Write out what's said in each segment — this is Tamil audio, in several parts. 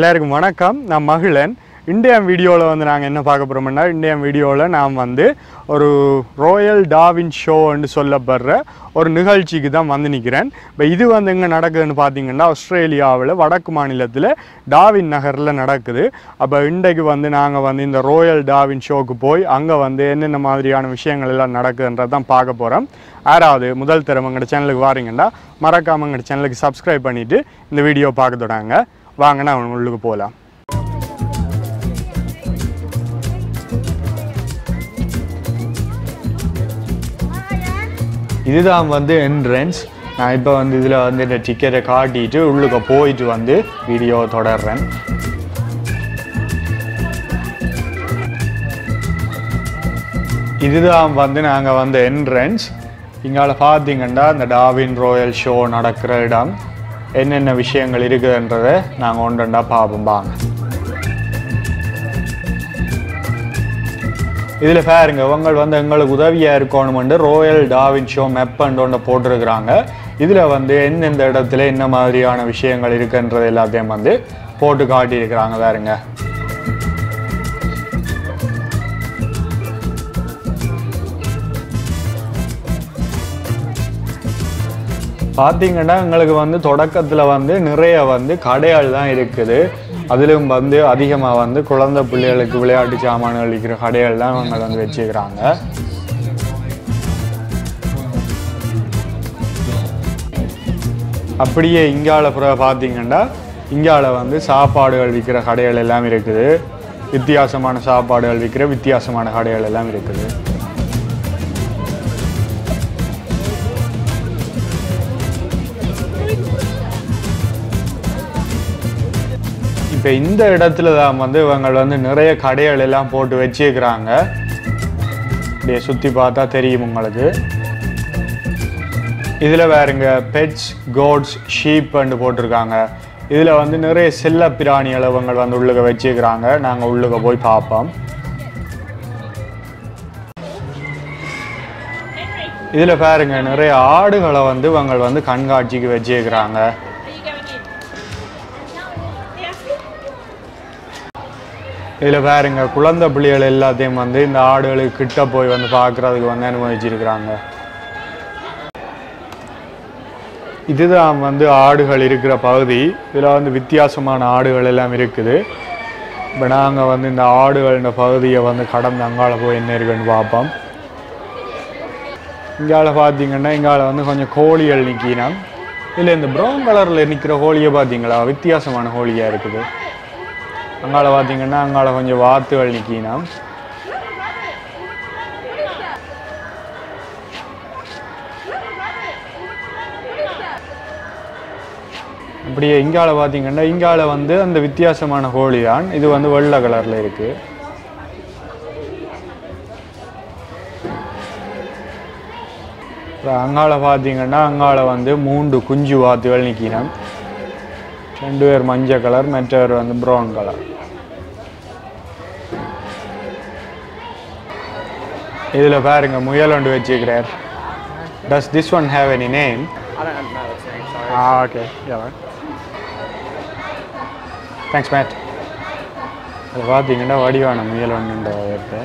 எல்லாருக்கும் வணக்கம். நான் மகிழன். இன்றைய வீடியோவில் வந்து நாங்கள் என்ன பார்க்க போகிறோம்னா இன்றைய வீடியோவில் நாம் வந்து ஒரு ரோயல் டாவின் ஷோன்னு சொல்லப்படுற ஒரு நிகழ்ச்சிக்கு தான் வந்து நிற்கிறேன். இப்போ இது வந்து எங்கே நடக்குதுன்னு பார்த்தீங்கன்னா ஆஸ்திரேலியாவில் வடக்கு மாநிலத்தில் டாவின் நகரில் நடக்குது. அப்போ இன்றைக்கு வந்து நாங்கள் வந்து இந்த ரோயல் டாவின் ஷோக்கு போய் அங்கே வந்து என்னென்ன மாதிரியான விஷயங்கள் எல்லாம் நடக்குதுன்றது தான் பார்க்க போகிறோம் யாராவது முதல் தரம் எங்கள்கிட்ட சேனலுக்கு வாரீங்கன்னா மறக்காமல் எங்கள்கிட்ட சேனலுக்கு சப்ஸ்கிரைப் பண்ணிவிட்டு இந்த வீடியோ பார்க்க தொடங்க வாங்க நான் உள்ளுக்கு போகலாம். இதுதான் வந்து என்ட்ரன்ஸ் நான் இப்போ வந்து இதில் வந்து இந்த டிக்கெட்டை காட்டிட்டு உள்ளுக்க போயிட்டு வந்து வீடியோ தொடர்றேன். இதுதான் வந்து நாங்கள் வந்து என்ட்ரன்ஸ் இங்கால பார்த்தீங்கன்னா இந்த டாவின் ராயல் ஷோ நடக்கிற இடம். என்னென்ன விஷயங்கள் இருக்குதுன்றதை நாங்கள் ஒன்றா பார்ப்போம் வாங்க. இதில் பாருங்க இவங்க வந்து எங்களுக்கு உதவியாக இருக்கணுமெண்டு ரோயல் டாவின் ஷோ மெப்பண்ட் ஒன்று போட்டிருக்கிறாங்க. இதில் வந்து எந்தெந்த இடத்துல என்ன மாதிரியான விஷயங்கள் இருக்குன்றது எல்லாத்தையும் வந்து போட்டு காட்டியிருக்கிறாங்க பாருங்க. பார்த்தீங்கன்னா எங்களுக்கு வந்து தொடக்கத்தில் வந்து நிறைய வந்து கடைகள் தான் இருக்குது. அதிலும் வந்து அதிகமாக வந்து குழந்தை பிள்ளைகளுக்கு விளையாட்டு சாமான்கள் விற்கிற கடைகள் தான் அவங்க வந்து வச்சுக்கிறாங்க அப்படியே இங்கால புற பார்த்தீங்கன்னா இங்கால வந்து சாப்பாடுகள் விற்கிற கடைகள் எல்லாம் இருக்குது. வித்தியாசமான சாப்பாடுகள் விற்கிற வித்தியாசமான கடைகள் எல்லாம் இருக்குது. இப்போ இந்த இடத்துல தான் வந்து இவங்க வந்து நிறைய கடைகள் எல்லாம் போட்டு வச்சிருக்கிறாங்க. அப்படியே சுற்றி பார்த்தா தெரியும் உங்களுக்கு. இதில் வேறுங்க பெட்ஸ் கோட்ஸ் ஷீப்னு போட்டிருக்காங்க. இதில் வந்து நிறைய செல்ல பிராணி இவங்க வந்து உள்ளுக வச்சுக்கிறாங்க நாங்கள் உள்ளுக போய் பார்ப்போம். இதில் பாருங்க நிறைய ஆடுகளை வந்து இவங்க வந்து கண்காட்சிக்கு வச்சிருக்கிறாங்க. இதில் பாருங்க குழந்தை பிள்ளைகள் எல்லாத்தையும் வந்து இந்த ஆடுகளுக்கு கிட்ட போய் வந்து பார்க்குறதுக்கு வந்து அனுமதிச்சிருக்கிறாங்க. இதுதான் வந்து ஆடுகள் இருக்கிற பகுதி. இதில் வந்து வித்தியாசமான ஆடுகள் எல்லாம் இருக்குது. இப்போ நாங்கள் வந்து இந்த ஆடுகளின் பகுதியை வந்து கடந்து அங்கால போய் என்ன இருக்குன்னு பார்ப்போம். இங்கால பார்த்தீங்கன்னா இங்கால வந்து கொஞ்சம் கோழிகள் நிற்கினோம் இல்லை இந்த ப்ரௌன் கலரில் நிற்கிற கோழியை பார்த்தீங்களா? வித்தியாசமான கோழியாக இருக்குது. அங்கால பார்த்தீங்கன்னா அங்கால கொஞ்சம் வாத்துகள் நிற்கினோம் அப்படியே இங்கால பார்த்தீங்கன்னா இங்கால வந்து அந்த வித்தியாசமான கோழி தான் இது வந்து வெள்ளை கலரில் இருக்கு. அங்கால பார்த்தீங்கன்னா அங்கால வந்து மூன்று குஞ்சு வாத்துகள் நிற்கினோம் ரெண்டு பேர் மஞ்சள் கலர் மற்றவர் வந்து ப்ரௌன் கலர் இதில் பாருங்க முயல் ஒன்று வச்சுக்கிறார் does this one have any name. Ah okay thanks mate அது பார்த்தீங்கன்னா வடிவான முயல் ஒன்றுன்ற இருக்கு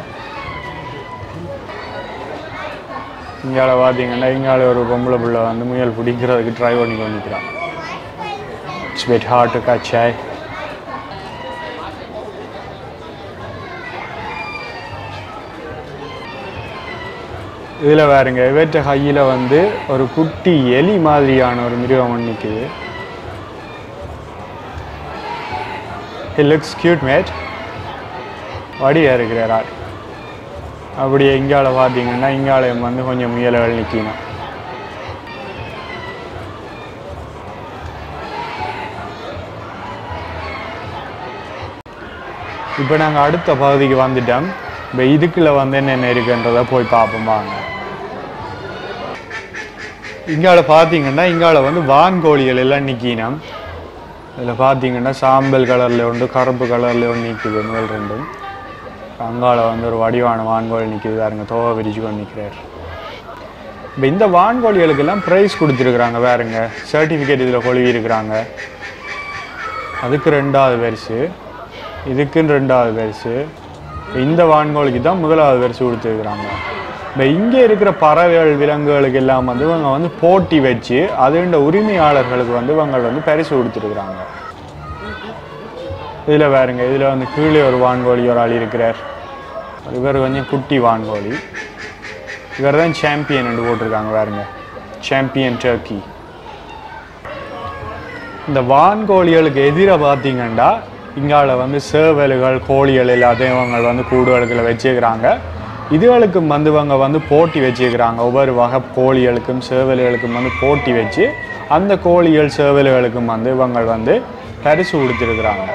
இங்கால பார்த்தீங்கன்னா இங்கால ஒரு பொம்பளை பிள்ளை வந்து முயல் பிடிக்கிறதுக்கு ட்ரை பண்ணி கொண்டிருக்கிறான். It's wet hard to catch I இதில் வேறுங்க இவற்ற கையில் வந்து ஒரு குட்டி எலி மாதிரியான ஒரு மிருகம் ஒன்று நிற்குது ஹி லுக்ஸ் கியூட் மேட் வடியாக இருக்கிறார் அப்படியே இங்கால பார்த்தீங்கன்னா இங்காலயம் வந்து கொஞ்சம் முயல்கள் நிற்கணும் இப்போ நாங்கள் அடுத்த பகுதிக்கு வந்துட்டோம். இப்போ இதுக்குள்ளே வந்து என்னென்ன இருக்குன்றதை போய் பார்ப்போம் வாங்க. இங்கால பார்த்தீங்கன்னா இங்கால வந்து வான்கோழிகள் எல்லாம் நிற்கினோம் இதில் பார்த்தீங்கன்னா சாம்பல் கலரில் உண்டு கருப்பு கலரில் ஒன்று நிற்குது முதல் ரெண்டும். அங்கால வந்து ஒரு வடிவான வான்கோழி நிற்குது பாருங்க தோவை விரிச்சு கொண்டு நிற்கிறார் இப்போ இந்த வான்கோழிகளுக்கெல்லாம் ப்ரைஸ் கொடுத்துருக்குறாங்க வேறுங்க சர்டிஃபிகேட் இதில் கொழுவி இருக்கிறாங்க. அதுக்கு ரெண்டாவது பரிசு இதுக்குன்னு ரெண்டாவது பரிசு இந்த வான்கோழிக்கு தான் முதலாவது பரிசு கொடுத்துருக்குறாங்க. இப்போ இங்கே இருக்கிற பறவைகள் விலங்குகளுக்கு எல்லாம் வந்து இவங்க வந்து போட்டி வச்சு அதுண்ட உரிமையாளர்களுக்கு வந்து இவங்க வந்து பரிசு கொடுத்துருக்குறாங்க. இதில் பாருங்க இதில் வந்து கீழே ஒரு வான்கோழி ஒரு ஆள் இருக்கிறார். இவர் கொஞ்சம் குட்டி வான்கோழி. இவர் தான் சாம்பியன் போட்டிருக்காங்க பாருங்க. சாம்பியன் டர்க்கி இந்த வான்கோழிகளுக்கு எதிராக பார்த்தீங்கன்னா இங்கால வந்து சேவல்கள் கோழிகள் எல்லாத்தையும் இவங்க வந்து கூடுகளுக்குள்ள வச்சுக்கிறாங்க இதுகளுக்கும் வந்து இவங்க வந்து போட்டி வச்சுக்கிறாங்க ஒவ்வொரு வகை கோழிகளுக்கும் சேவல்களுக்கும் வந்து போட்டி வச்சு அந்த கோழிகள் சேவல்களுக்கும் வந்து இவங்க வந்து பரிசு கொடுத்துருக்குறாங்க.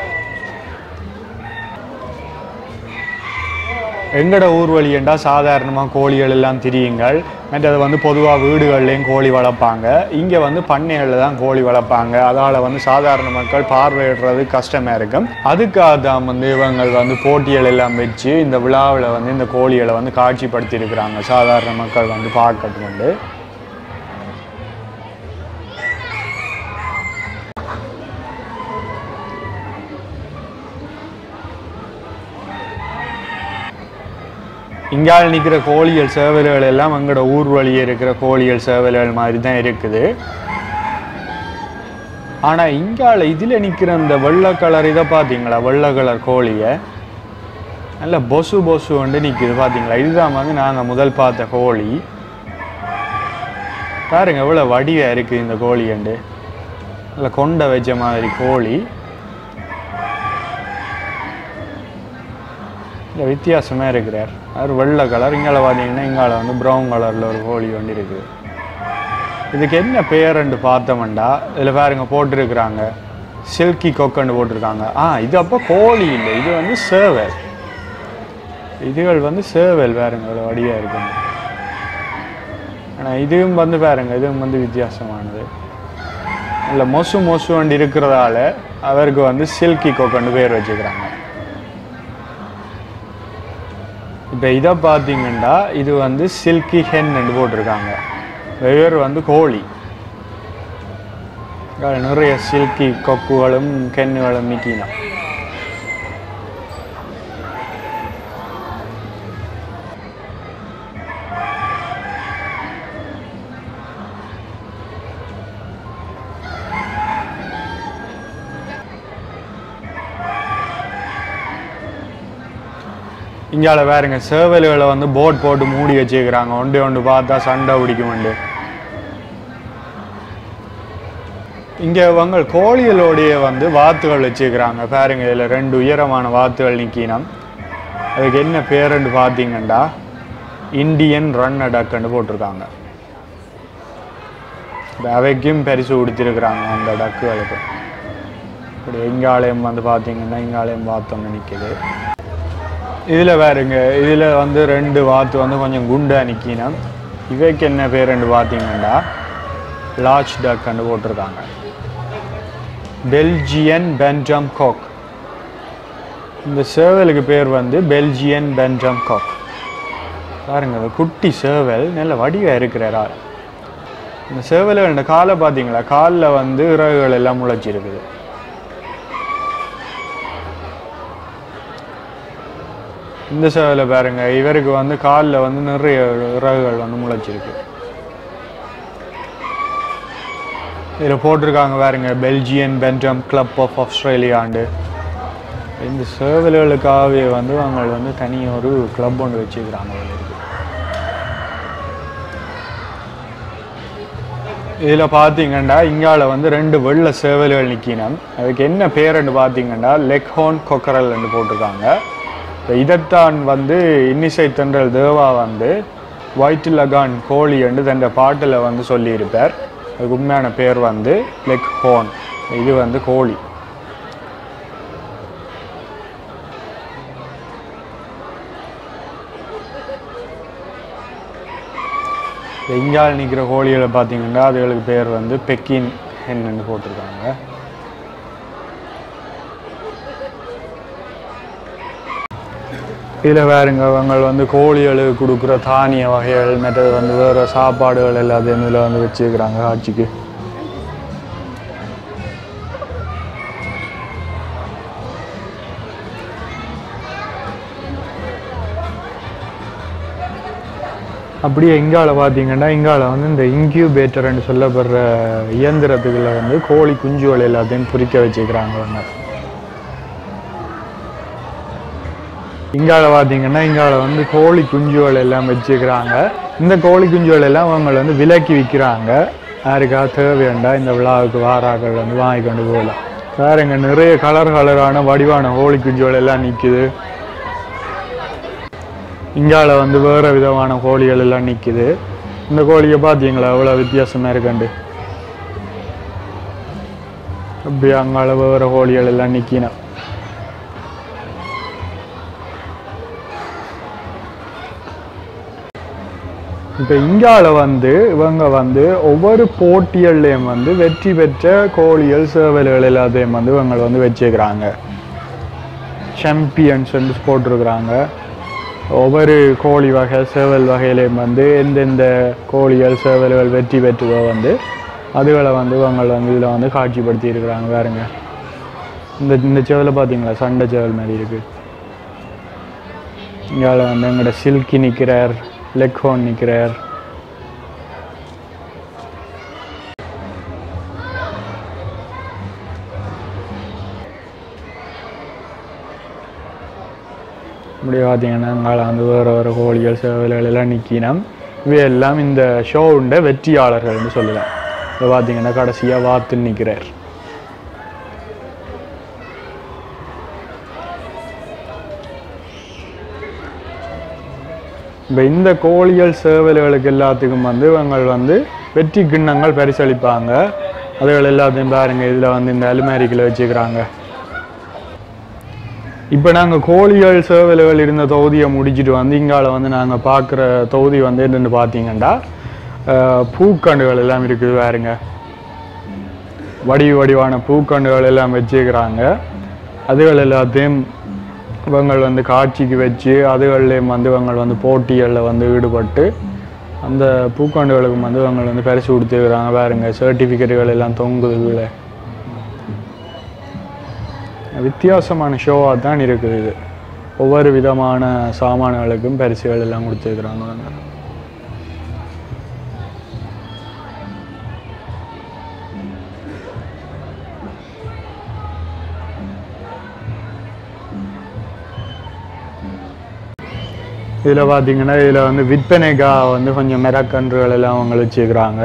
எங்கட ஊர் வழியண்டா சாதாரணமாக கோழிகள் எல்லாம் திரியுங்கள். மற்றது வந்து பொதுவாக வீடுகள்லேயும் கோழி வளர்ப்பாங்க. இங்கே வந்து பண்ணைகளில் தான் கோழி வளர்ப்பாங்க. அதால் வந்து சாதாரண மக்கள் பார்வையிடுறது கஷ்டமாக இருக்கும். அதுக்காக தான் வந்து இவங்க வந்து போட்டிகள் எல்லாம் வச்சு இந்த விழாவில் வந்து இந்த கோழிகளை வந்து காட்சிப்படுத்தியிருக்கிறாங்க. சாதாரண மக்கள் வந்து பார்க்கறது இங்கால நிற்கிற கோழிகள் சேவல்கள் எல்லாம் எங்களோட ஊர் வழியே இருக்கிற கோழிகள் சேவல்கள் மாதிரி தான் இருக்குது. ஆனால் இங்கால இதில் நிற்கிற இந்த வெள்ளை கலர் இதை பார்த்தீங்களா? வெள்ளை கலர் கோழியை? நல்ல பொசு பொசு வந்து நிற்கிது பார்த்தீங்களா? இதுதான் வந்து நாங்கள் முதல் பார்த்த கோழி. பாருங்க எவ்வளோ வடிவாக இருக்குது இந்த கோழி அண்டு நல்ல கொண்டை வச்ச மாதிரி கோழி. இந்த வித்தியாசமாக இருக்கிறார். அவர் வெள்ளை கலர் இங்கால பார்த்தீங்கன்னா இங்கால வந்து ப்ரௌன் கலரில் ஒரு கோழி வண்டி இருக்குது இதுக்கு என்ன பேருண்டு பார்த்தோம்டா இதில் பாருங்க போட்டிருக்கிறாங்க. சில்கி கொக்கன்னு போட்டிருக்காங்க. ஆ இது அப்போ கோழி இல்லை இது வந்து சேவல். இதுகள் வந்து சேவல் பாருங்க ஒரு வடியாக இருக்குங்க ஆனால் இதுவும் வந்து பாருங்க இதுவும் வந்து வித்தியாசமானது. இல்லை மொசு மொசு வண்டி இருக்கிறதால அவருக்கு வந்து சில்கி கொக்கன்னு பேர் வச்சுக்கிறாங்க. இப்போ இதை பார்த்தீங்கன்னா இது வந்து சில்கி ஹென் போட்டிருக்காங்க. வெவ்வேறு வந்து கோழி. நிறைய சில்கி கொக்குகளும் கென்னுகளும் நிற்கினா இங்கால வேறுங்க சேவல்களை வந்து போட் போட்டு மூடி வச்சுக்கிறாங்க. ஒன்று ஒன்று பார்த்தா சண்டை பிடிக்கும்ண்டு இங்கே இவங்க கோழிகளோடைய வந்து வாத்துகள் வச்சுக்கிறாங்க. பாருங்க இதில் ரெண்டு உயரமான வாத்துகள் நிற்கினம் அதுக்கு என்ன பேருன்னு பார்த்தீங்கன்னா இந்தியன் ரன் அடக்குன்னு போட்டிருக்காங்க. அவைக்கும் பரிசு கொடுத்துருக்குறாங்க அந்த டக்குகளுக்கு இப்படி எங்காலயம் வந்து பார்த்தீங்கன்னா எங்காலயம் பார்த்தோம்னு நிற்கிது இதில் வேறுங்க இதில் வந்து ரெண்டு வாத்து வந்து கொஞ்சம் குண்டாக நிற்கினம் இவைக்கு என்ன பேருன்னு பார்த்தீங்கன்னா லார்ஜ் டக்குன்னு போட்டிருக்காங்க. Belgian bantam cock. இந்த சேவலுக்கு பேர் வந்து பெல்ஜியன் பென்ஜம் கோக். பாருங்க குட்டி சேவல் நல்ல வடிவாக இருக்கிற ஆள். இந்த சேவல் இந்த காலை பார்த்தீங்களா காலில் வந்து இறகுகள் எல்லாம் முளைச்சிருக்குது. இந்த சேவையில் பாருங்க இவருக்கு வந்து காலில் வந்து நிறைய இறகுகள் வந்து முளைச்சிருக்கு. இதில் போட்டிருக்காங்க பாருங்க Belgian bantam club of Australia and இந்த சேவல்களுக்காகவே வந்து அவங்க வந்து தனியாக ஒரு கிளப் ஒன்று வச்சுக்கிறாங்க இதில் பார்த்தீங்கன்னா இங்கால வந்து ரெண்டு வெள்ளை சேவல்கள் நிற்கினம் அதுக்கு என்ன பேருன்னு பார்த்தீங்கன்னா லெக்ஹோன் கொக்கரல்னு போட்டிருக்காங்க. இதைத்தான் வந்து இன்னிசை தென்றல் தேவா வந்து ஒயிட் லகான் கோழி என்று தன் பாட்டில் வந்து சொல்லியிருப்பார். அதுக்கு உண்மையான பேர் வந்து லெக் ஹோன் இது வந்து கோழி. இங்கால் நிற்கிற கோழிகளை பார்த்தீங்கன்னா அதுகளுக்கு பேர் வந்து பெக்கின் என்னென்னு போட்டிருக்காங்க. இதில் வேறுங்க அவங்க வந்து கோழிகளுக்கு கொடுக்குற தானிய வகைகள் மற்றது வந்து வேறு சாப்பாடுகள் எல்லாத்தையும் இதில் வந்து வச்சுருக்கிறாங்க ஆட்சிக்கு. அப்படியே இங்கால பார்த்தீங்கன்னா இங்கால வந்து இந்த இன்க்யூபேட்டர்னு சொல்லப்படுற இயந்திரத்துக்குள்ள வந்து கோழி குஞ்சுகள் எல்லாத்தையும் குறிக்க வச்சுக்கிறாங்க இங்கால பார்த்தீங்கன்னா இங்கால வந்து கோழி குஞ்சுகள் எல்லாம் வச்சுக்கிறாங்க. இந்த கோழி குஞ்சுகள் எல்லாம் அவங்க வந்து விலக்கி விற்கிறாங்க யாருக்கா தேவையண்டா இந்த விழாவுக்கு வாராக்கள் வந்து வாங்கி கொண்டு போகலாம். பாருங்க நிறைய கலர் கலரான வடிவான கோழி குஞ்சுகள் எல்லாம் நிற்குது இங்கால வந்து வேறு விதமான கோழிகள் எல்லாம் நிற்குது இந்த கோழியை பார்த்தீங்களா? எவ்வளோ வித்தியாசமாக இருக்குண்டு. அப்படி அங்கால வேறு கோழிகள் எல்லாம் நிற்கினா இப்போ இங்கால வந்து இவங்க வந்து ஒவ்வொரு போட்டியல்லையும் வந்து வெற்றி பெற்ற கோழிகள் சேவல்கள் எல்லாத்தையும் வந்து இவங்க வந்து வச்சுக்கிறாங்க சாம்பியன்ஸ் வந்து போட்டிருக்கிறாங்க. ஒவ்வொரு கோழி வகை சேவல் வகையிலையும் வந்து எந்தெந்த கோழிகள் சேவல்கள் வெற்றி பெற்றதோ வந்து அதுகளை வந்து இவங்க வந்து இதில் வந்து காட்சிப்படுத்தி இருக்கிறாங்க பாருங்க. இந்த இந்த சேவலை பார்த்தீங்களா? சண்டை சேவல் மாதிரி இருக்குது இங்கால வந்து எங்களோட சில்கி நிற்கிறார் லெக்ஹோன் நிற்கிறார் இப்படி பார்த்தீங்கன்னா நாலாந்து வேறு வேறு கோழிகள் சேவல்கள் எல்லாம் நிற்கினோம். இவையெல்லாம் இந்த ஷோவுண்ட வெற்றியாளர்கள்னு சொல்லலாம். இப்போ பார்த்தீங்கன்னா கடைசியாக வாத்து நிற்கிறார். இப்போ இந்த கோழிகள் சேவல்களுக்கு எல்லாத்துக்கும் வந்து இவங்க வந்து வெற்றி கிண்ணங்கள் பரிசளிப்பாங்க. அதுகள் எல்லாத்தையும் பாருங்கள் இதில் வந்து இந்த அலுமாரிக்கில் வச்சுக்கிறாங்க. இப்போ நாங்கள் கோழிகள் சேவல்கள் இருந்த தொகுதியை முடிச்சுட்டு வந்து இங்கால வந்து நாங்கள் பார்க்குற தொகுதி வந்து என்னென்னு பார்த்தீங்கன்னா பூக்கண்டுகள் எல்லாம் இருக்குது பாருங்க. வடிவு வடிவான பூக்கண்டுகள் எல்லாம் வச்சுக்கிறாங்க. அதுகள் எல்லாத்தையும் இவங்கள் வந்து காட்சிக்கு வச்சு அதுகள்லேயும் வந்து இவங்கள் வந்து போட்டிகளில் வந்து ஈடுபட்டு அந்த பூக்காண்டுகளுக்கும் வந்து இவங்க வந்து பரிசு கொடுத்துருக்குறாங்க பாருங்க. சர்டிஃபிகேட்டுகள் எல்லாம் தொங்குதுல. வித்தியாசமான ஷோவாக தான் இருக்குது இது. ஒவ்வொரு விதமான சாமான்களுக்கும் பரிசுகள் எல்லாம் கொடுத்துருக்குறாங்க. இதில் பார்த்தீங்கன்னா இதில் வந்து விற்பனைக்காக வந்து கொஞ்சம் மெரக்கன்றுகள் எல்லாம் அவங்க வச்சுக்கிறாங்க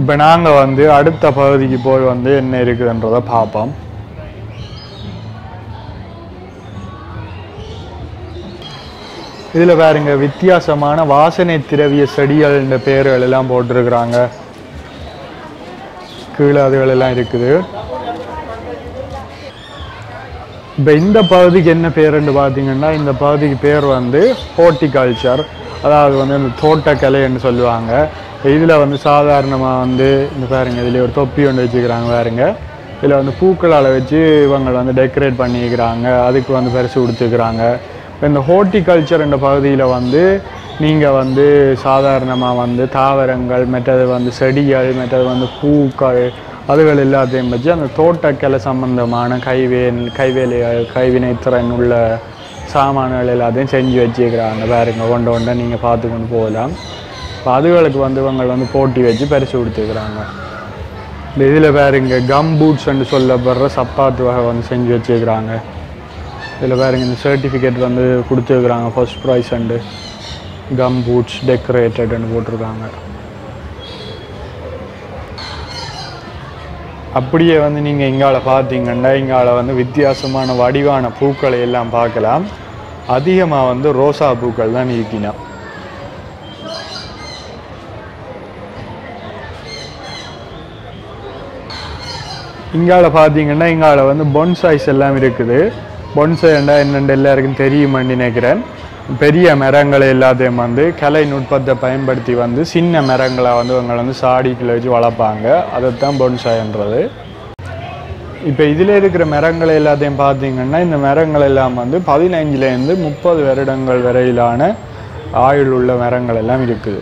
இப்போ நாங்கள் வந்து அடுத்த பகுதிக்கு போய் வந்து என்ன இருக்குதுன்றதை பார்ப்போம். இதில் பாருங்க வித்தியாசமான வாசனை திரவிய செடிகள்ன்ற பேர்கள் எல்லாம் போட்டிருக்கிறாங்க. கீழே அதுகள் எல்லாம் இருக்குது. இப்போ இந்த பகுதிக்கு என்ன பேருன்னு பார்த்தீங்கன்னா இந்த பகுதிக்கு பேர் வந்து ஹோர்டிகல்ச்சர் அதாவது வந்து இந்த தோட்டக்கலைன்னு சொல்லுவாங்க. இதில் வந்து சாதாரணமாக வந்து இந்த பாருங்க இதில் ஒரு தொப்பி ஒன்று வச்சுக்கிறாங்க பாருங்க. இதில் வந்து பூக்களால் வச்சு இவங்க வந்து டெக்கரேட் பண்ணிக்கிறாங்க. அதுக்கு வந்து பரிசு கொடுத்துக்கிறாங்க. இப்போ இந்த ஹோர்டிகல்ச்சர் என்ற பகுதியில் வந்து நீங்கள் வந்து சாதாரணமாக வந்து தாவரங்கள் மற்றது வந்து செடிகள் மற்றது வந்து பூக்கள் அதுகள் எல்லாத்தையும் வச்சு அந்த தோட்டக்கலை சம்பந்தமான கைவேல் கைவேலைகள் கைவினைத்திறன் உள்ள சாமான்கள் எல்லாத்தையும் செஞ்சு வச்சுக்கிறாங்க பாருங்க ஒன்றை கொண்ட நீங்கள் பார்த்து கொண்டு போகலாம் இப்போ அதுகளுக்கு வந்து இவங்க வந்து போட்டி வச்சு பரிசு கொடுத்துக்கிறாங்க இந்த இதில் பாருங்க கம் பூட்ஸ்ன்னு சொல்லப்படுற சப்பாத்து வகை வந்து செஞ்சு வச்சுக்கிறாங்க இதில் பாருங்க இந்த சர்டிஃபிகேட் வந்து கொடுத்துருக்குறாங்க first prize and come boots டெக்கரேட்டட்னு போட்டிருக்காங்க. அப்படியே வந்து நீங்கள் இங்கால பார்த்தீங்கன்னா இங்கால வந்து வித்தியாசமான வடிவான பூக்களை எல்லாம் பார்க்கலாம். அதிகமாக வந்து ரோசா பூக்கள் தான் இருக்கினா இங்கால பார்த்தீங்கன்னா இங்கால வந்து பொன்சாய்ஸ் எல்லாம் இருக்குது. பொன்சாய்ண்டா என்னென்னு எல்லாருக்கும் தெரியுமான்னு நினைக்கிறேன். பெரிய மரங்களை எல்லாத்தையும் வந்து கலை நுட்பத்தை பயன்படுத்தி வந்து சின்ன மரங்களை வந்து இவங்க வந்து சாடிக்குள்ள வச்சு வளர்ப்பாங்க. அதைத்தான் பொன்சாயன்றது. இப்போ இதில் இருக்கிற மரங்கள் எல்லாத்தையும் பார்த்தீங்கன்னா இந்த மரங்கள் எல்லாம் வந்து பதினைஞ்சுலேருந்து முப்பது வருடங்கள் வரையிலான ஆயுள் உள்ள மரங்கள் எல்லாம் இருக்குது.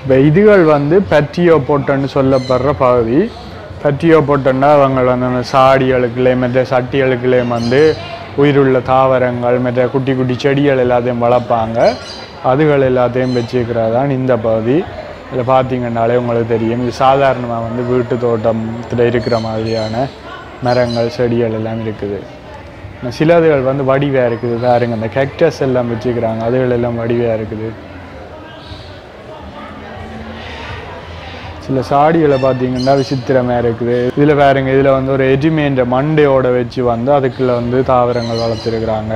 இப்போ இதுகள் வந்து பற்றியோ போட்டன்னு சொல்லப்படுற பகுதி. பற்றியோ போட்டோன்னா அவங்க வந்து அந்த சாடிகளுக்குள்ளே மற்ற சட்டிகளுக்குள்ளே வந்து உயிருள்ள தாவரங்கள் மற்ற குட்டி குட்டி செடிகள் எல்லாத்தையும் வளர்ப்பாங்க. அதுகள் எல்லாத்தையும் வச்சுக்கிறதான் இந்த பகுதி. இதில் பார்த்தீங்கன்னாலே உங்களுக்கு தெரியும் இது சாதாரணமாக வந்து வீட்டு தோட்டத்தில் இருக்கிற மாதிரியான மரங்கள் செடிகள் எல்லாம் இருக்குது. சிலதுகள் வந்து வடிவாக இருக்குது. பாருங்க இந்த கேக்டஸ் எல்லாம் வச்சுக்கிறாங்க அதுகள் எல்லாம் வடிவாக இருக்குது. சில சாடிகளை பார்த்தீங்கன்னா விசித்திரமாக இருக்குது. இதில் பாருங்க இதில் வந்து ஒரு எஜிமேன்ற மண்டையோட வச்சு வந்து அதுக்குள்ள வந்து தாவரங்கள் வளர்த்துருக்குறாங்க.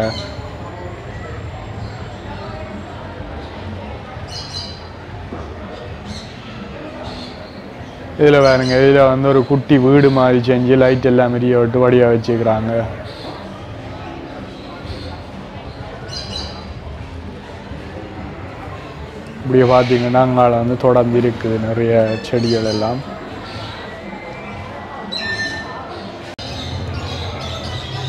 இதில் பாருங்க இதில் வந்து ஒரு குட்டி வீடு மாதிரி செஞ்சு லைட் எல்லாம் மெரிய விட்டு வடியாக வச்சுக்கிறாங்க. இப்படியே பார்த்தீங்கன்னா அங்கால வந்து தொடர்ந்து இருக்குது நிறைய செடிகள் எல்லாம்.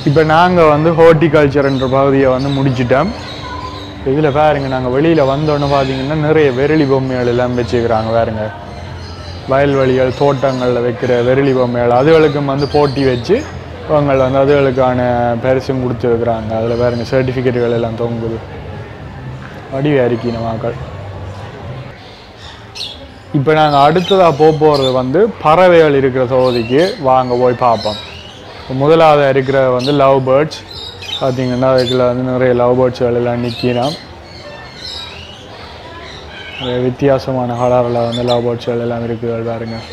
இப்போ நாங்கள் வந்து ஹோர்டிகல்ச்சர்ன்ற பகுதியை வந்து முடிச்சிட்டோம். இதில் பாருங்க நாங்கள் வெளியில் வந்தோன்னு பார்த்தீங்கன்னா நிறைய வெரளி பொம்மைகள் எல்லாம் வச்சுக்கிறாங்க பாருங்க. வயல்வெளிகள் தோட்டங்களில் வைக்கிற வெரளி பொம்மைகள் அதுகளுக்கும் வந்து போட்டி வச்சு அவங்க வந்து அதுகளுக்கான பரிசும் கொடுத்துருக்குறாங்க. அதில் பாருங்கள் சர்டிஃபிகேட்டுகள் எல்லாம் தொங்குது. வடிவே அறிக்கின மக்கள் இப்போ நாங்கள் அடுத்ததாக போக போகிறது வந்து பறவைகள் இருக்கிற சோதிக்கு வாங்க போய் பார்ப்போம். இப்போ முதலாவது இருக்கிற வந்து லவ் பேர்ட்ஸ். பார்த்தீங்கன்னா அதுக்குள்ள வந்து நிறைய லவ் பேர்ட்ஸ்கள் எல்லாம் நிற்கிறோம் நிறைய வித்தியாசமான கலரில் வந்து லவ் பேர்ட்ஸ்கள் எல்லாம் இருக்குது பாருங்கள்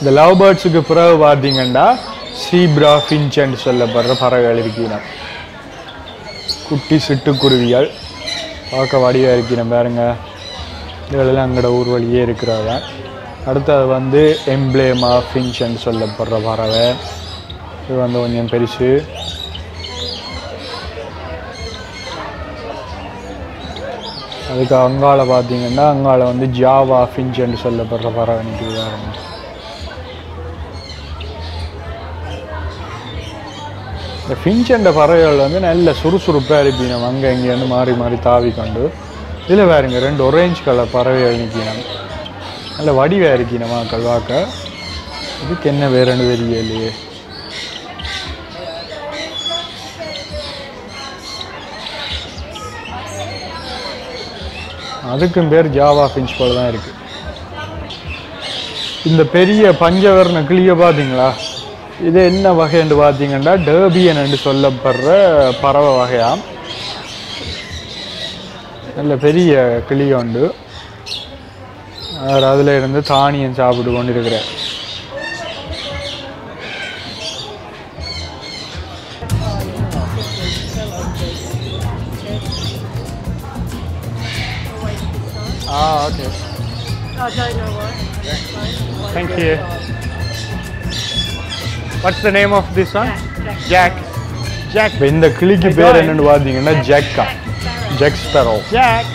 இந்த லவ் பேர்ட்ஸுக்கு பிறகு பார்த்தீங்கன்னா சீப்ரா ஃபின்ச்சன்னு சொல்லப்படுற பறவைகள் இருக்கிறோம் குட்டி சிட்டுக்குருவிகள் பார்க்க வடிவாக இருக்கிறோம் பாருங்க. இதெல்லாம் அங்கட ஊர் வழியே இருக்கிறதா. அடுத்தது வந்து எம்ப்ளேமா ஃபின்ச்சன்னு சொல்லப்படுற பறவை. இது வந்து கொஞ்சம் பெருசு. அதுக்கு அங்கால பார்த்தீங்கன்னா அங்கால வந்து ஜாவா ஃபின்ச்சன்னு சொல்லப்படுற பறவை நிற்குது இந்த ஃபின்ச்சண்ட பறவைகள் வந்து நல்ல சுறுசுறுப்பாக இருப்பினம் அங்கே இங்கேருந்து மாறி மாறி தாவி கொண்டு. இதில் வேறுங்க ரெண்டு ஒரேஞ்ச் கலர் பறவைகள் நிற்கினம் நல்ல வடிவாக இருக்கினமா கல்வாக்க இதுக்கு என்ன வேறுன்னு தெரியலையே. அதுக்கும் பேர் ஜாவா ஃபின்ச் போல தான் இருக்குது இந்த பெரிய பஞ்சவர்ண கிளியை பார்த்தீங்களா இது என்ன வகைன்னு பார்த்தீங்கன்னா டேபியன் என்று சொல்லப்படுற பறவை வகையாம் நல்ல பெரிய கிளி உண்டு அதில் இருந்து தானியம் சாப்பிட்டு கொண்டு இருக்கிறார் ஆ okay I don't know what. Thank you. What's the name of this one? Jack. Jack. Jack. இப்போ இந்த கிளிக்கு பேர் என்னன்னு பார்த்தீங்கன்னா ஜெக்கா ஜெக் ஸ்பெரோ Jack.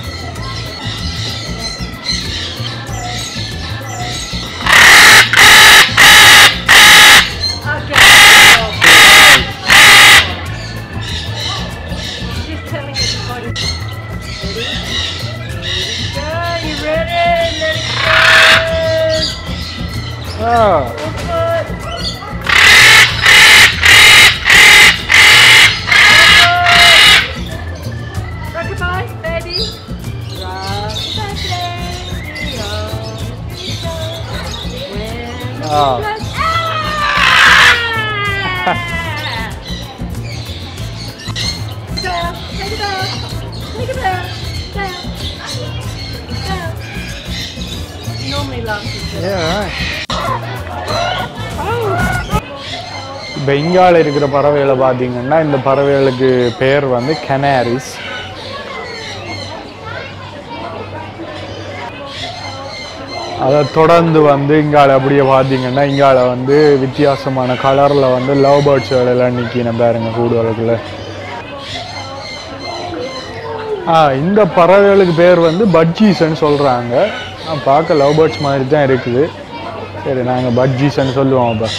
இப்போ இங்கால இருக்கிற பறவைகளை பார்த்தீங்கன்னா இந்த பறவைகளுக்கு பேர் வந்து கெனாரிஸ் அதை தொடர்ந்து வந்து இங்கால அப்படியே பார்த்தீங்கன்னா இங்கால வந்து வித்தியாசமான கலரில் வந்து லவ் பேர்ட்ஸ்கள் எல்லாம் நிற்கின பாருங்க கூடுதலுக்குள்ள ஆ இந்த பறவைகளுக்கு பேர் வந்து பட்ஜீஸ்ன்னு சொல்கிறாங்க நான் பார்க்க லவ் பேர்ட்ஸ் மாதிரி தான் இருக்குது. சரி நாங்கள் பட்ஜீஸ்ன்னு சொல்லுவோம் அப்போ.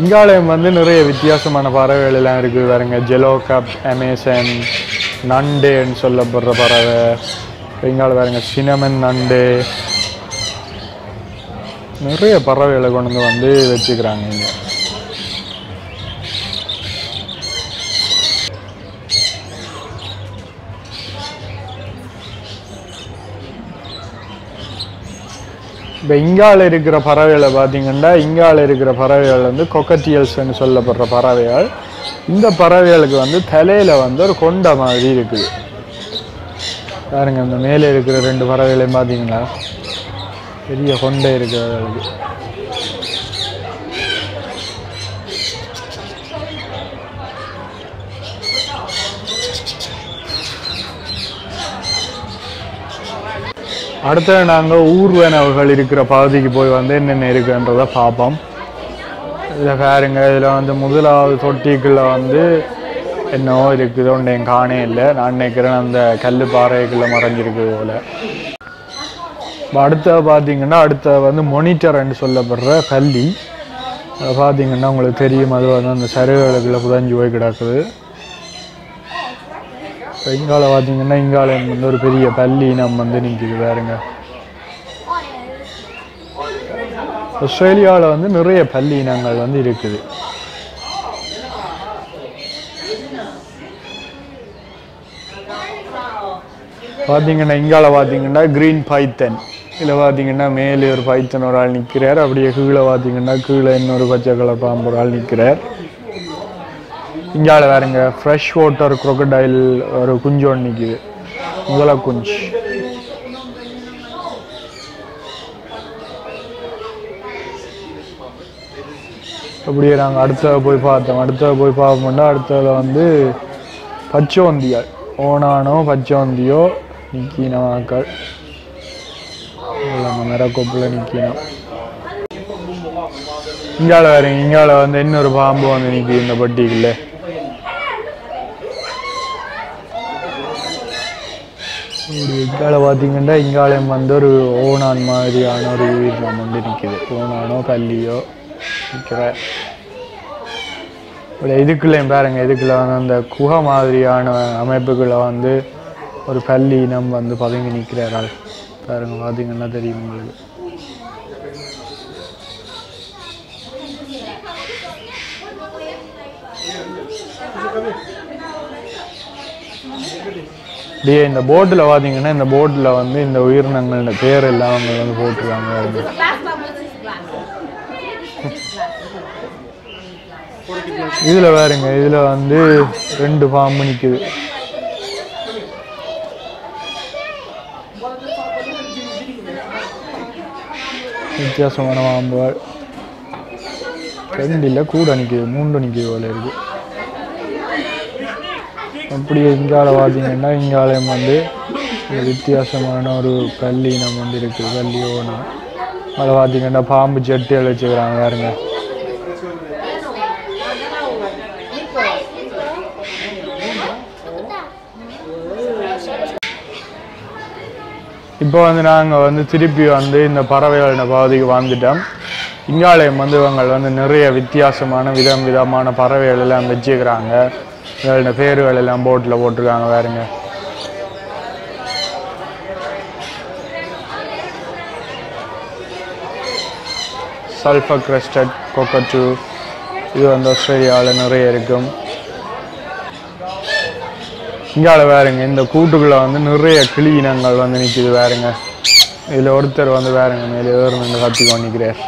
இங்காலயம் வந்து நிறைய வித்தியாசமான பறவைகள் எல்லாம் இருக்குது பாருங்க ஜெலோ கப் அமேசன் நண்டேன்னு சொல்லப்படுற பறவை. இங்கால பாருங்க சினமன் நண்டு நிறைய பறவைகளை கொண்டு வந்து வந்து வச்சுக்கிறாங்க இங்கே. இப்போ இங்கால இருக்கிற பறவைகளை பார்த்தீங்கன்னா இங்கால இருக்கிற பறவைகள் வந்து கொக்கட்டியல்ஸ்னு சொல்லப்படுற பறவைகள். இந்த பறவைகளுக்கு வந்து தலையில் வந்து ஒரு கொண்ட மாதிரி இருக்குது. பாருங்க இந்த மேலே இருக்கிற ரெண்டு பறவைகளையும் பார்த்தீங்கன்னா பெரிய கொண்டை இருக்கிறவர்களுக்கு அடுத்த நாங்கள் ஊர்வனவர்கள் இருக்கிற பகுதிக்கு போய் வந்து என்னென்ன இருக்குன்றதை பார்ப்போம். இதில் பாருங்க இதில் வந்து முதலாவது தொட்டிக்குள்ளே வந்து என்னவோ இருக்குது ஒன்று என் காணே இல்லை. நான் நினைக்கிறேன் அந்த கல் பாறைக்குள்ளே மறைஞ்சிருக்கு போல். இப்ப அடுத்த பார்த்தீங்கன்னா அடுத்த வந்து மொனிட்டர்ன்னு சொல்லப்படுற பள்ளி அதை பார்த்தீங்கன்னா உங்களுக்கு தெரியும் அது வந்து அந்த சருகுகளுக்குள்ள புதஞ்சு போய் கிடக்குது. இப்போ இங்கால பார்த்தீங்கன்னா இங்கால வந்து ஒரு பெரிய பள்ளி நம்ம வந்து நிற்கிது பாருங்க. ஆஸ்திரேலியாவில் வந்து நிறைய பள்ளி இனங்கள் வந்து இருக்குது. பார்த்தீங்கன்னா இங்கால பார்த்தீங்கன்னா க்ரீன் பைத்தன் இதில் பார்த்தீங்கன்னா மேலே ஒரு பைத்தன் ஒரு ஆள் நிற்கிறார் அப்படியே கீழே பார்த்தீங்கன்னா கீழே இன்னொரு பச்சை கலர் பாம்பு ஒரு ஆள் நிற்கிறார் இங்கால வேறுங்க ஃப்ரெஷ் வாட்டர் குரொக்கடைல் ஒரு குஞ்சு ஒன்று நிற்கிது முதல குஞ்சு. அப்படியே நாங்கள் அடுத்த போய் பார்த்தோம். அடுத்த போய் பார்ப்போம்னா அடுத்ததில் வந்து பச்சோந்தியாள் ஓனானோ பச்சோந்தியோ நிக்கினவாக்கள் மரக்கோப்பில் மிரக்கொப்பில் நிற்கணும் இங்கால வேற இங்கால வந்து இன்னொரு பாம்பு வந்து நிற்கி இந்த பட்டிகளில் இங்கால பார்த்தீங்கன்னா இங்காலயம் வந்து ஒரு ஓனான் மாதிரியான ஒரு உயிரினம் வந்து நிற்கிது ஓனானோ கல்லியோ நிற்கிற இப்படி இதுக்குள்ளேயும் பாருங்க இதுக்குள்ள வந்து அந்த குகை மாதிரியான அமைப்புகளை வந்து ஒரு பள்ளி இனம் வந்து பதுங்கி நிற்கிறார்கள் பாருங்க பார்த்தீங்கன்னா தெரியும் உங்களுக்கு. டே இந்த போட்டில் பார்த்தீங்கன்னா இந்த போட்டில் வந்து இந்த உயிரினங்களோட பேர் எல்லாம் அவங்க வந்து போட்டுருக்காங்க. இதில் வேறுங்க இதில் இதுல வந்து ரெண்டு ஃபார்ம் நிக்குது. வித்தியாசமான பாம்புகள் ரெண்டு இல்லை கூட நிற்கிது மூன்று நிற்கிது போல இருக்கு. அப்படியே இங்கால பார்த்தீங்கன்னா இங்காலயம் வந்து ஒரு வித்தியாசமான ஒரு கல்லி நம்ம வந்து இருக்குது கல்லி ஓனம் அதில் பார்த்தீங்கன்னா பாம்பு செட்டியில் வச்சுக்கிறாங்க பாருங்க இப்போ வந்து நாங்கள் வந்து திருப்பி வந்து இந்த பறவைகளின் பகுதிக்கு வந்துட்டோம் இங்காலயம் வந்து இவங்க வந்து நிறைய வித்தியாசமான விதம் விதமான பறவைகள் எல்லாம் வச்சுக்கிறாங்க. இதோட பேர்கள் எல்லாம் போட்டில் போட்டிருக்காங்க பாருங்க. சல்ஃபர் கிரஸ்டட் கொக்கட்டு இது வந்து ஆஸ்திரேலியாவில் நிறைய இருக்கும். இங்கால வேறுங்க இந்த கூட்டுக்குள்ள வந்து நிறைய கிளி இனங்கள் வந்து நிற்கிது வேறுங்க இதில் ஒருத்தர் வந்து வேறுங்க மேலே ஏறு நின்று கத்தி கொண்டிருக்கிறார்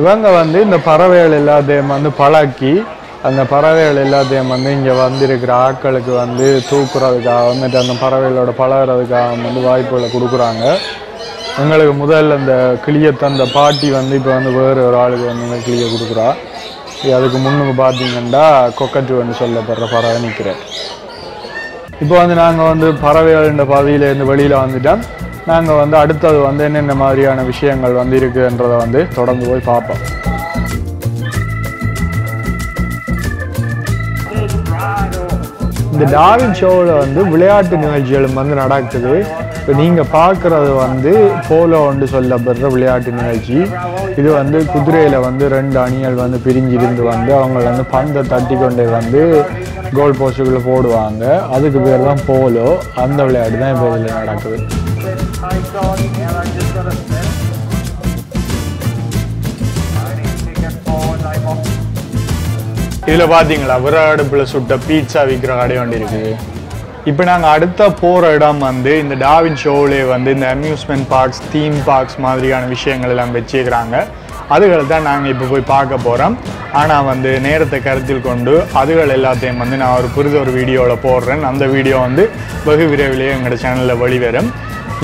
இவங்க வந்து இந்த பறவைகள் எல்லாத்தையும் வந்து பழக்கி அந்த பறவைகள் எல்லாத்தையும் வந்து இங்கே வந்திருக்கிற ஆட்களுக்கு வந்து தூக்குறதுக்காக வந்துட்டு அந்த பறவைகளோட பழகிறதுக்காக வந்து வாய்ப்புகளை கொடுக்குறாங்க. எங்களுக்கு முதல்ல இந்த கிளியை தந்த பாட்டி வந்து இப்போ வந்து வேறு ஒரு ஆளுக்கு வந்து இந்த கிளியை கொடுக்குறா. அதுக்கு முன்னுக்கு பார்த்தீங்கன்னா கொக்கட்டுன்னு சொல்லப்படுற பறவை நிற்கிறேன் இப்போ வந்து நாங்கள் வந்து பறவைகள்ன்ற பதவியிலேருந்து வெளியில் வந்துட்டோம். நாங்கள் வந்து அடுத்தது வந்து என்னென்ன மாதிரியான விஷயங்கள் வந்து இருக்குன்றதை வந்து தொடர்ந்து போய் பார்ப்போம். இந்த டாவின் ஷோவில் வந்து விளையாட்டு நிகழ்ச்சிகளும் வந்து நடக்குது. இப்போ நீங்கள் பார்க்குறது வந்து போலோ ஒன்று சொல்லப்படுற விளையாட்டு நிகழ்ச்சி. இது வந்து குதிரையில் வந்து ரெண்டு அணிகள் வந்து பிரிஞ்சிருந்து வந்து அவங்க வந்து பந்தை தட்டி கொண்டே வந்து கோல் போஸ்ட்டுக்குள்ளே போடுவாங்க. அதுக்கு பேர் தான் போலோ. அந்த விளையாட்டு தான் இப்போ இதில் நடக்குது. And I'm just gonna spin. இதில் பார்த்தீங்களா விறகடுப்பில் சுட்ட பீட்சா விற்கிற கடை வண்டி இருக்குது இப்போ நாங்கள் அடுத்த போகிற இடம் வந்து இந்த டாவின் ஷோவிலே வந்து இந்த அம்யூஸ்மெண்ட் பார்க்ஸ் தீம் பார்க்ஸ் மாதிரியான விஷயங்கள் எல்லாம் வச்சுக்கிறாங்க அதுகளை தான் நாங்கள் இப்போ போய் பார்க்க போகிறோம் ஆனால் வந்து நேரத்தை கருத்தில் கொண்டு அதுகள் எல்லாத்தையும் வந்து நான் ஒரு புரித ஒரு வீடியோவில் போடுறேன். அந்த வீடியோ வந்து வெகு விரைவிலேயே எங்களோட சேனலில் வெளிவரும்.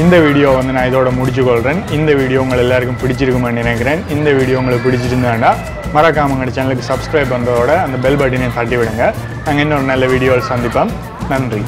இந்த வீடியோ வந்து நான் இதோட முடிச்சு கொள்கிறேன் இந்த வீடியோ உங்கள் எல்லாருக்கும் பிடிச்சிருக்குமென்னு நினைக்கிறேன். இந்த வீடியோ உங்களுக்கு பிடிச்சிருந்தாண்டா மறக்காம எங்கள் சேனலுக்கு சப்ஸ்கிரைப் பண்ணுறதோட அந்த பெல் பட்டினை தட்டி விடுங்க நாங்கள் இன்னொரு நல்ல வீடியோவில் சந்திப்போம். நன்றி.